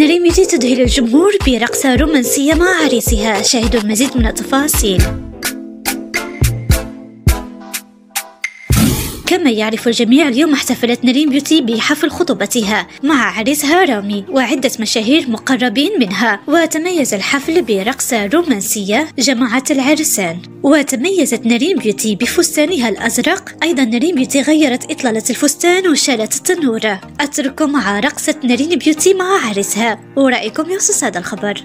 نارين بيوتي تذهل الجمهور برقصة رومانسية مع عريسها. شاهدوا المزيد من التفاصيل. كما يعرف الجميع اليوم احتفلت نارين بيوتي بحفل خطوبتها مع عريسها رامي وعدة مشاهير مقربين منها. وتميز الحفل برقصة رومانسية جمعت العرسان. وتميزت نارين بيوتي بفستانها الأزرق. أيضا نارين بيوتي غيرت إطلالة الفستان وشالت التنورة. أترككم مع رقصة نارين بيوتي مع عريسها ورأيكم بخصوص هذا الخبر.